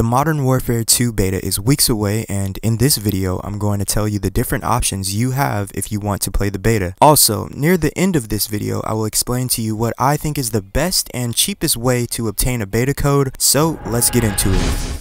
The Modern Warfare 2 beta is weeks away and in this video I'm going to tell you the different options you have if you want to play the beta. Also, near the end of this video I will explain to you what I think is the best and cheapest way to obtain a beta code, so let's get into it.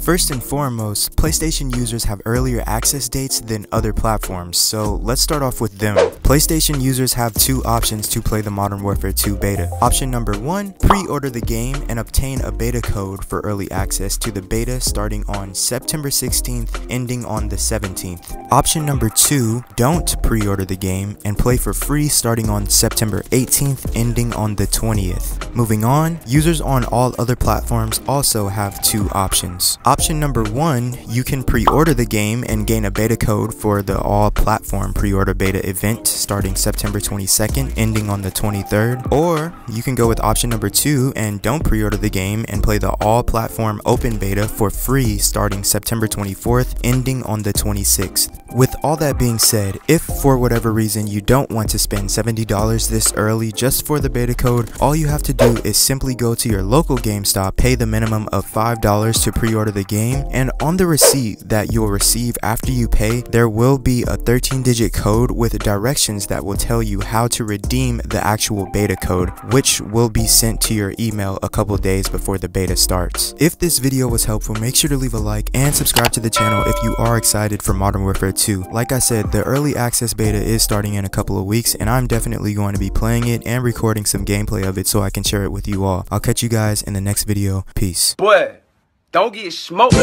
First and foremost, PlayStation users have earlier access dates than other platforms, so let's start off with them. PlayStation users have two options to play the Modern Warfare 2 beta. Option number one, pre-order the game and obtain a beta code for early access to the beta starting on September 16th, ending on the 17th. Option number two, don't pre-order the game and play for free starting on September 18th, ending on the 20th. Moving on, users on all other platforms also have two options. Option number one, you can pre-order the game and gain a beta code for the all platform pre-order beta event starting September 22nd, ending on the 23rd. Or you can go with option number two and don't pre-order the game and play the all platform open beta for free starting September 24th, ending on the 26th. With all that being said, if for whatever reason you don't want to spend $70 this early just for the beta code, all you have to do is simply go to your local GameStop, pay the minimum of $5 to pre-order the game, and on the receipt that you'll receive after you pay, there will be a 13-digit code with directions that will tell you how to redeem the actual beta code, which will be sent to your email a couple days before the beta starts. If this video was helpful, make sure to leave a like and subscribe to the channel if you are excited for Modern Warfare 2. Like I said, the early access beta is starting in a couple of weeks, and I'm definitely going to be playing it and recording some gameplay of it so I can share it with you all. I'll catch you guys in the next video. Peace. Boy. Don't get smoked.